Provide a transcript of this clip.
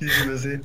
Il est passé.